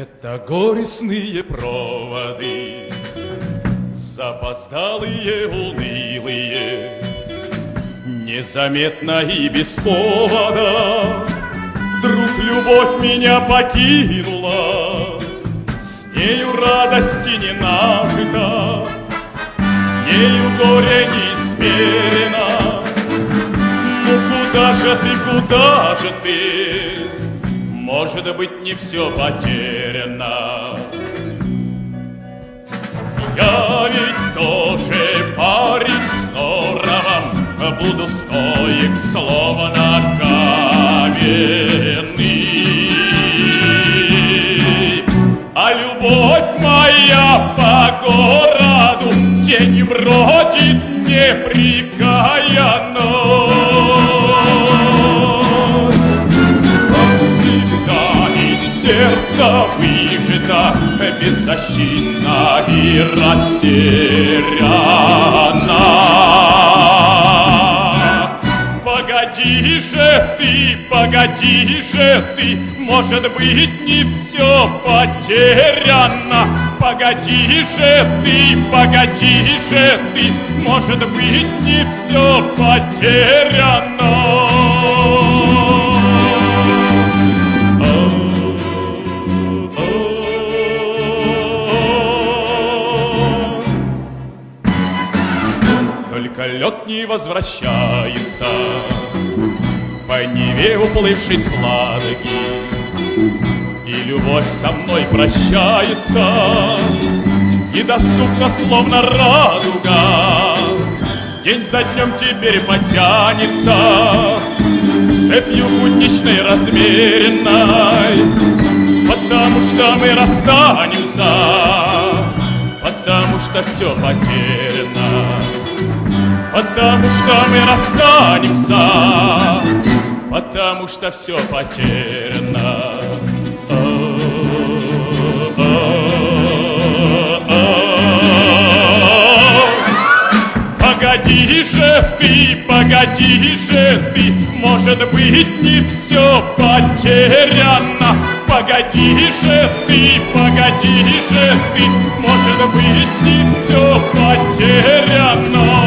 Это горестные проводы, запоздалые, унылые, Незаметно и без повода Вдруг любовь меня покинула, С нею радости не нажито, С нею горе неизмерено. Ну куда же ты, куда же ты? Может быть, не все потеряно. Я ведь тоже парень с норовом, Буду стоек, словно каменный. А любовь моя по городу Тень бродит неприкаянно. Сердца выжата, Беззащитна и растеряна. Погоди же ты, погоди же ты, Может быть, не все потеряно. Погоди же ты, погоди же ты, Может быть, не все потеряно. Только лед не возвращается. По Неве уплывший сладкий И любовь со мной прощается. Недоступна, словно радуга. День за днем теперь потянется. Цепью будничной размеренной. Потому что мы расстанемся. Потому что все потеряно Потому что мы расстанемся Потому что все потеряно Погоди же ты, погоди же ты, может быть не все потеряно. Погоди же ты, погоди же ты, может быть не все потеряно.